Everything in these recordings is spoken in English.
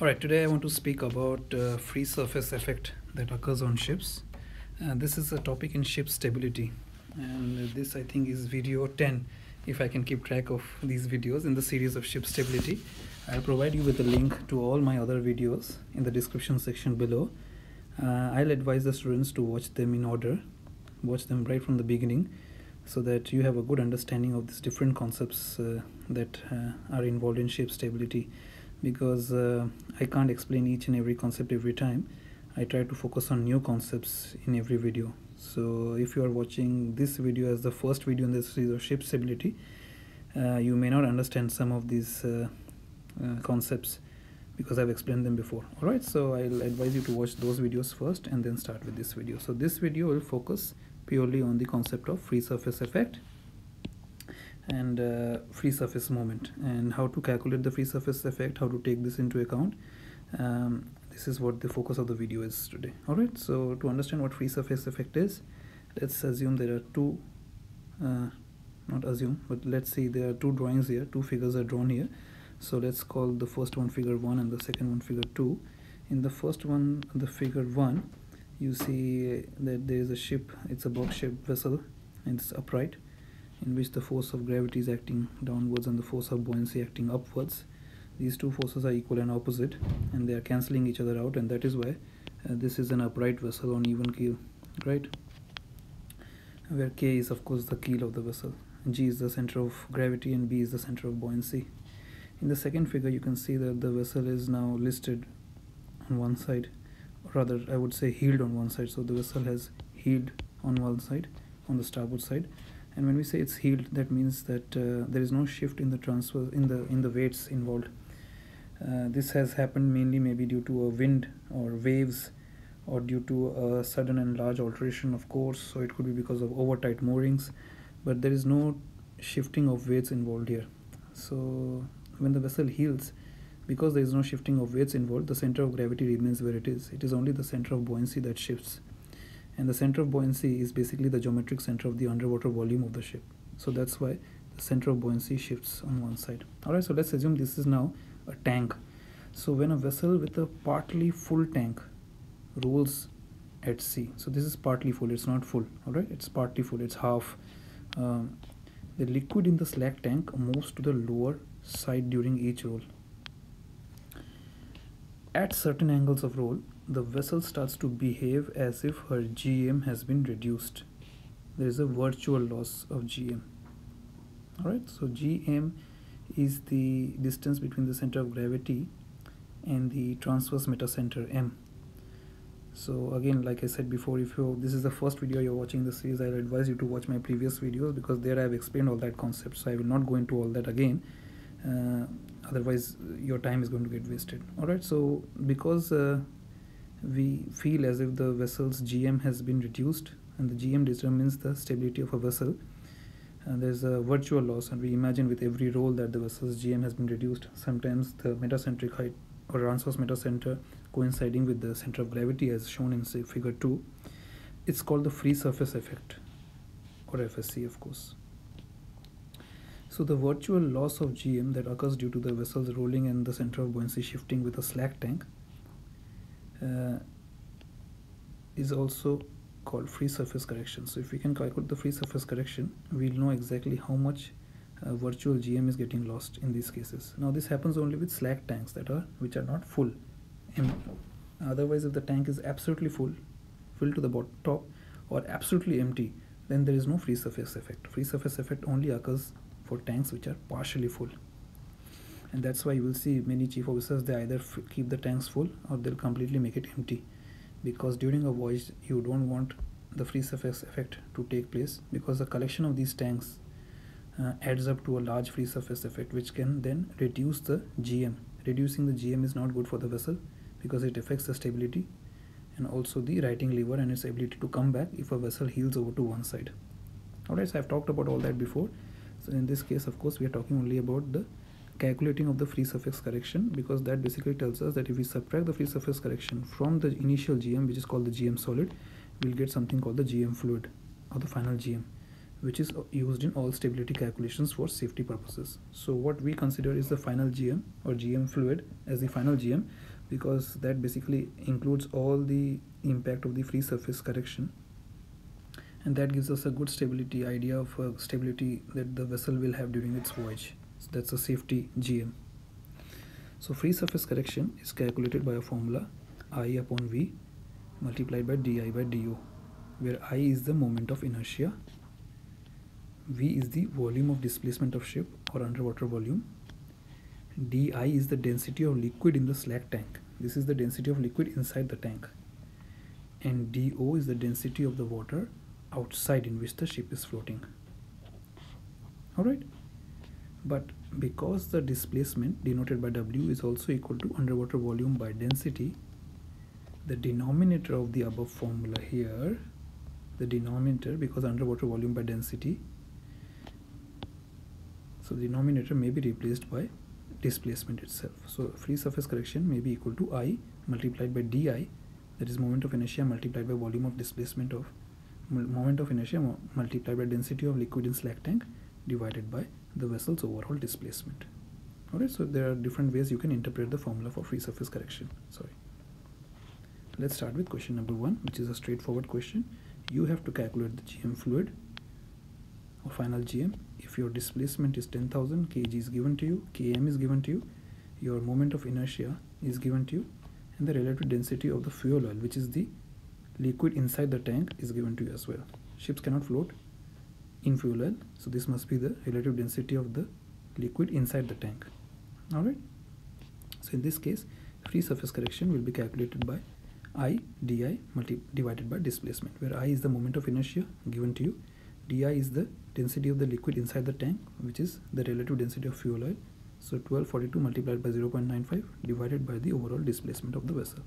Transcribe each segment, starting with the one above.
All right, today I want to speak about uh, free surface effect that occurs on ships. Uh, this is a topic in ship stability, and this I think is video 10 if I can keep track of these videos in the series of ship stability. I'll provide you with a link to all my other videos in the description section below. Uh, I'll advise the students to watch them in order, watch them right from the beginning so that you have a good understanding of these different concepts uh, that uh, are involved in ship stability because uh, I can't explain each and every concept every time. I try to focus on new concepts in every video. So if you are watching this video as the first video in this series of ship stability, uh, you may not understand some of these uh, uh, concepts because I've explained them before. Alright, so I'll advise you to watch those videos first and then start with this video. So this video will focus purely on the concept of free surface effect and uh, free surface moment and how to calculate the free surface effect how to take this into account. Um, this is what the focus of the video is today. All right so to understand what free surface effect is let's assume there are two uh, not assume but let's see there are two drawings here two figures are drawn here. So let's call the first one figure 1 and the second one figure 2 in the first one the figure 1 you see that there is a ship it's a box shaped vessel and it's upright in which the force of gravity is acting downwards and the force of buoyancy acting upwards. These two forces are equal and opposite and they are cancelling each other out and that is why uh, this is an upright vessel on even keel right? Where k is of course the keel of the vessel. G is the center of gravity and b is the center of buoyancy. In the second figure you can see that the vessel is now listed on one side rather I would say heeled on one side. So the vessel has heeled on one side on the starboard side and when we say it's heeled that means that uh, there is no shift in the transfer in the in the weights involved. Uh, this has happened mainly maybe due to a wind or waves or due to a sudden and large alteration of course. So it could be because of over tight moorings. But there is no shifting of weights involved here. So when the vessel heels because there is no shifting of weights involved the center of gravity remains where it is. It is only the center of buoyancy that shifts and the center of buoyancy is basically the geometric center of the underwater volume of the ship. So that's why the center of buoyancy shifts on one side. All right so let's assume this is now a tank. So when a vessel with a partly full tank rolls at sea so this is partly full it's not full all right it's partly full it's half. Um, the liquid in the slack tank moves to the lower side during each roll at certain angles of roll, the vessel starts to behave as if her GM has been reduced. There is a virtual loss of GM. Alright, so GM is the distance between the center of gravity and the transverse metacenter M. So again, like I said before, if you this is the first video you're watching the series, I'll advise you to watch my previous videos because there I've explained all that concept. So I will not go into all that again. Uh, otherwise your time is going to get wasted. All right so because uh, we feel as if the vessel's gm has been reduced and the gm determines the stability of a vessel and there's a virtual loss and we imagine with every roll that the vessel's gm has been reduced. Sometimes the metacentric height or transverse metacenter coinciding with the center of gravity as shown in say figure 2 it's called the free surface effect or fsc of course so the virtual loss of GM that occurs due to the vessels rolling and the center of buoyancy shifting with a slack tank uh, is also called free surface correction. So if we can calculate the free surface correction, we'll know exactly how much uh, virtual GM is getting lost in these cases. Now this happens only with slack tanks that are which are not full. Otherwise, if the tank is absolutely full, filled to the bottom top, or absolutely empty, then there is no free surface effect. Free surface effect only occurs for tanks which are partially full. And that's why you will see many chief officers they either keep the tanks full or they'll completely make it empty. Because during a voyage you don't want the free surface effect to take place because the collection of these tanks uh, adds up to a large free surface effect which can then reduce the GM reducing the GM is not good for the vessel because it affects the stability and also the righting lever and its ability to come back if a vessel heels over to one side. Alright so I've talked about all that before so in this case of course we are talking only about the calculating of the free surface correction because that basically tells us that if we subtract the free surface correction from the initial GM which is called the GM solid we'll get something called the GM fluid or the final GM which is used in all stability calculations for safety purposes. So what we consider is the final GM or GM fluid as the final GM because that basically includes all the impact of the free surface correction and that gives us a good stability idea of uh, stability that the vessel will have during its voyage. So that's a safety gm so free surface correction is calculated by a formula i upon v multiplied by di by do where i is the moment of inertia v is the volume of displacement of ship or underwater volume di is the density of liquid in the slack tank. This is the density of liquid inside the tank. And do is the density of the water outside in which the ship is floating. All right but because the displacement denoted by w is also equal to underwater volume by density the denominator of the above formula here the denominator because underwater volume by density so the denominator may be replaced by displacement itself. So free surface correction may be equal to i multiplied by di that is moment of inertia multiplied by volume of displacement of moment of inertia multiplied by density of liquid in slack tank divided by the vessel's overall displacement. Alright so there are different ways you can interpret the formula for free surface correction. Sorry. Let's start with question number one which is a straightforward question. You have to calculate the gm fluid or final gm if your displacement is 10,000 kg is given to you km is given to you your moment of inertia is given to you and the relative density of the fuel oil which is the liquid inside the tank is given to you as well. Ships cannot float in fuel oil so this must be the relative density of the liquid inside the tank. All right so in this case free surface correction will be calculated by i di multi divided by displacement where i is the moment of inertia given to you. Di is the density of the liquid inside the tank which is the relative density of fuel oil. So 1242 multiplied by 0.95 divided by the overall displacement of the vessel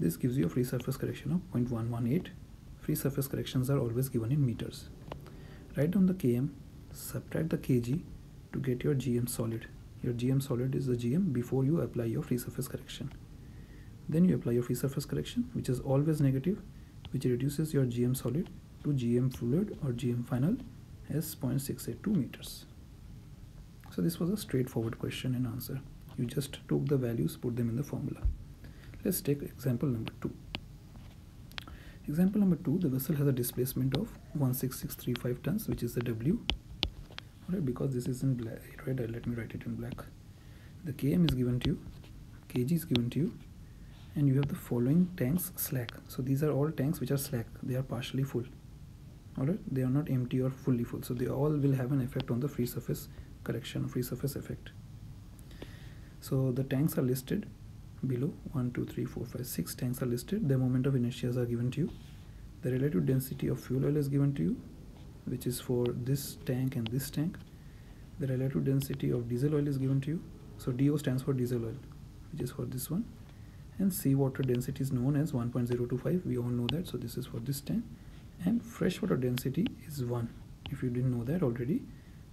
this gives you a free surface correction of 0.118. Free surface corrections are always given in meters. Write down the km, subtract the kg to get your gm solid. Your gm solid is the gm before you apply your free surface correction. Then you apply your free surface correction which is always negative which reduces your gm solid to gm fluid or gm final as 0.682 meters. So this was a straightforward question and answer. You just took the values, put them in the formula. Let's take example number 2. Example number 2, the vessel has a displacement of 16635 tons, which is the W. Alright, because this is in black, right, uh, let me write it in black. The km is given to you, kg is given to you, and you have the following tanks slack. So these are all tanks which are slack, they are partially full. Alright, they are not empty or fully full. So they all will have an effect on the free surface correction, free surface effect. So the tanks are listed below. 1 2 3 4 5 6 tanks are listed. The moment of inertia are given to you. The relative density of fuel oil is given to you which is for this tank and this tank. The relative density of diesel oil is given to you. So DO stands for diesel oil which is for this one. And seawater density is known as 1.025 we all know that. So this is for this tank. And freshwater density is 1 if you didn't know that already.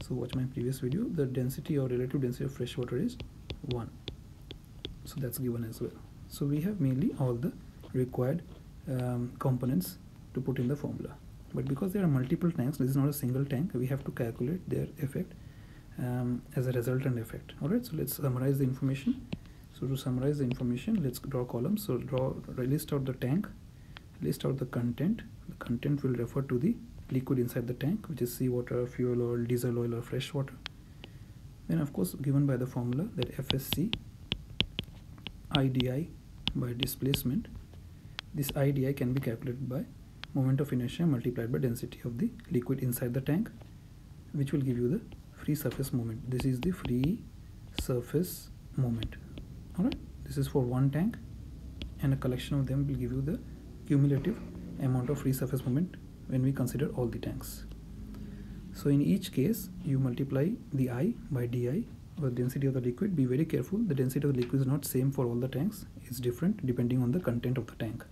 So watch my previous video. The density or relative density of freshwater is 1 so that's given as well. So we have mainly all the required um, components to put in the formula. But because there are multiple tanks this is not a single tank we have to calculate their effect um, as a resultant effect. All right so let's summarize the information. So to summarize the information let's draw columns. So draw list out the tank list out the content. The content will refer to the liquid inside the tank which is seawater fuel oil diesel oil or fresh water. Then of course given by the formula that fsc IDI by displacement. This IDI can be calculated by moment of inertia multiplied by density of the liquid inside the tank which will give you the free surface moment. This is the free surface moment. Alright, this is for one tank and a collection of them will give you the cumulative amount of free surface moment when we consider all the tanks. So in each case you multiply the I by di or density of the liquid be very careful. The density of the liquid is not same for all the tanks. It's different depending on the content of the tank.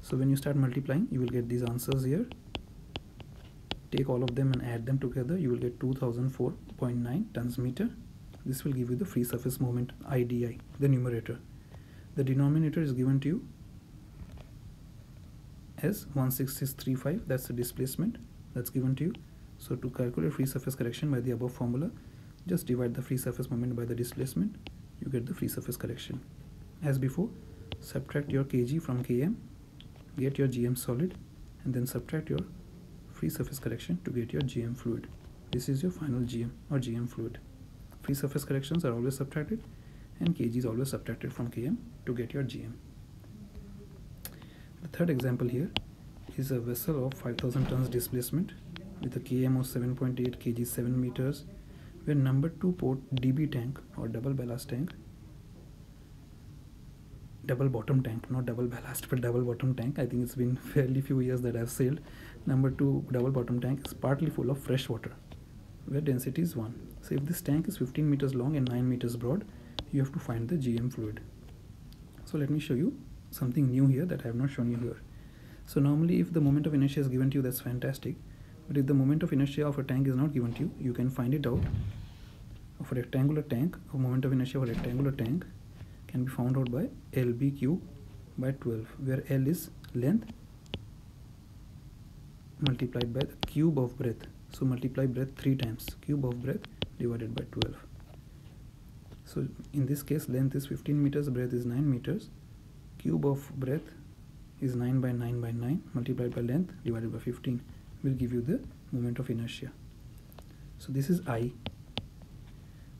So when you start multiplying you will get these answers here. Take all of them and add them together you will get 2004.9 tons meter. This will give you the free surface moment IDI the numerator. The denominator is given to you as 16635 that's the displacement that's given to you. So to calculate free surface correction by the above formula just divide the free surface moment by the displacement. You get the free surface correction as before subtract your kg from km get your gm solid and then subtract your free surface correction to get your gm fluid. This is your final gm or gm fluid. Free surface corrections are always subtracted and kg is always subtracted from km to get your gm. The third example here is a vessel of 5000 tons displacement with a km of 7.8 kg 7 meters where number 2 port db tank or double ballast tank. Double bottom tank not double ballast but double bottom tank. I think it's been fairly few years that i've sailed. Number 2 double bottom tank is partly full of fresh water. Where density is 1 so if this tank is 15 meters long and 9 meters broad you have to find the gm fluid. So let me show you something new here that i have not shown you here. So normally if the moment of inertia is given to you that's fantastic but if the moment of inertia of a tank is not given to you you can find it out. Of a rectangular tank a moment of inertia of a rectangular tank can be found out by lb cube by 12 where l is length multiplied by the cube of breadth. So multiply breadth three times cube of breadth divided by 12 so in this case length is 15 meters breadth is 9 meters. Cube of breadth is 9 by 9 by 9 multiplied by length divided by 15 will give you the moment of inertia. So this is I.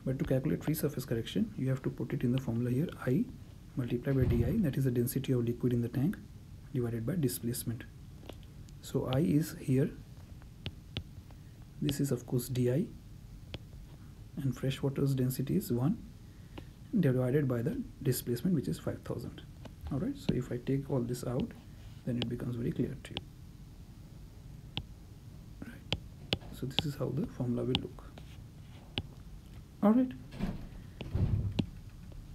But to calculate free surface correction, you have to put it in the formula here I multiplied by di, that is the density of liquid in the tank divided by displacement. So I is here. This is of course di and fresh water's density is 1 divided by the displacement which is 5000 alright so if I take all this out then it becomes very clear to you so this is how the formula will look. All right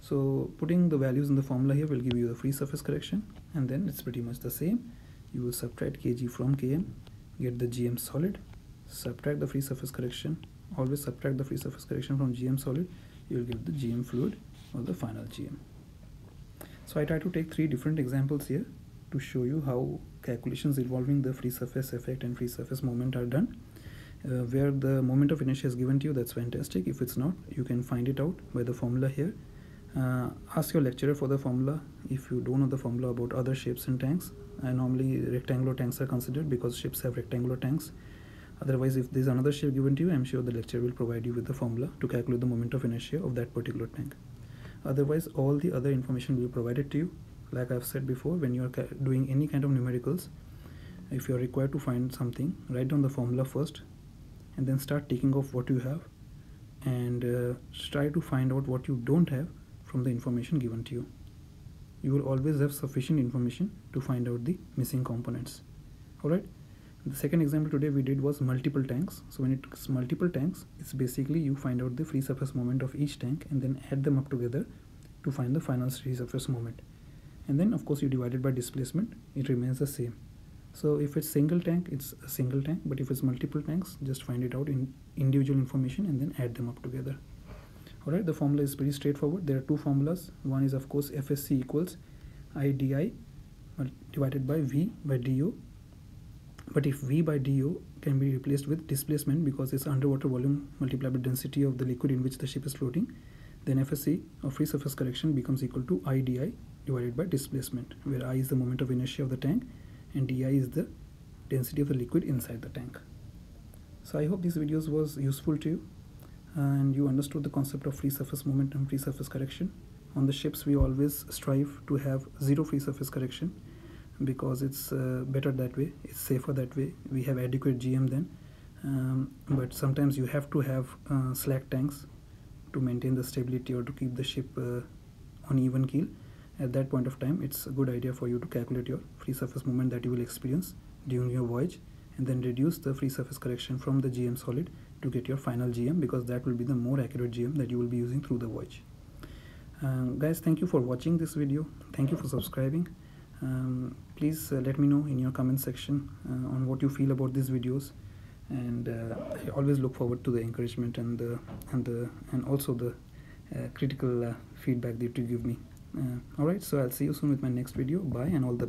so putting the values in the formula here will give you the free surface correction and then it's pretty much the same. You will subtract kg from km get the gm solid subtract the free surface correction always subtract the free surface correction from gm solid you will get the gm fluid or the final gm. So i try to take three different examples here to show you how calculations involving the free surface effect and free surface moment are done uh, where the moment of inertia is given to you that's fantastic. If it's not you can find it out by the formula here. Uh, ask your lecturer for the formula. If you don't know the formula about other shapes and tanks and normally rectangular tanks are considered because ships have rectangular tanks. Otherwise if there's another shape given to you i'm sure the lecturer will provide you with the formula to calculate the moment of inertia of that particular tank. Otherwise all the other information will be provided to you. Like i've said before when you are doing any kind of numericals if you are required to find something write down the formula first and then start taking off what you have and uh, try to find out what you don't have from the information given to you. You will always have sufficient information to find out the missing components. All right the second example today we did was multiple tanks. So when it's multiple tanks it's basically you find out the free surface moment of each tank and then add them up together to find the final free surface moment. And then of course you divide it by displacement. It remains the same so if it's single tank it's a single tank. But if it's multiple tanks just find it out in individual information and then add them up together. All right the formula is pretty straightforward. There are two formulas. One is of course fsc equals idi divided by v by du but if v by du can be replaced with displacement because it's underwater volume multiplied by density of the liquid in which the ship is floating then fsc or free surface correction becomes equal to idi divided by displacement where i is the moment of inertia of the tank and di is the density of the liquid inside the tank. So i hope this videos was useful to you and you understood the concept of free surface moment and free surface correction. On the ships we always strive to have zero free surface correction because it's uh, better that way it's safer that way. We have adequate gm then um, but sometimes you have to have uh, slack tanks to maintain the stability or to keep the ship uh, on even keel at that point of time it's a good idea for you to calculate your free surface moment that you will experience during your voyage and then reduce the free surface correction from the GM solid to get your final GM because that will be the more accurate GM that you will be using through the voyage. Um, guys, thank you for watching this video. Thank you for subscribing. Um, please uh, let me know in your comment section uh, on what you feel about these videos and uh, I always look forward to the encouragement and the and the and also the uh, critical uh, feedback that you give me uh, alright so i'll see you soon with my next video. Bye and all the